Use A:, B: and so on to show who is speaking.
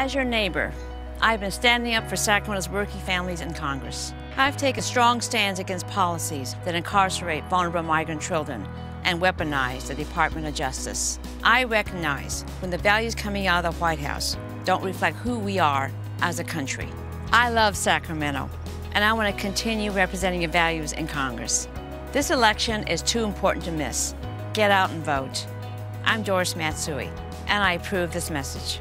A: As your neighbor, I've been standing up for Sacramento's working families in Congress. I've taken strong stands against policies that incarcerate vulnerable migrant children and weaponize the Department of Justice. I recognize when the values coming out of the White House don't reflect who we are as a country. I love Sacramento, and I want to continue representing your values in Congress. This election is too important to miss. Get out and vote. I'm Doris Matsui, and I approve this message.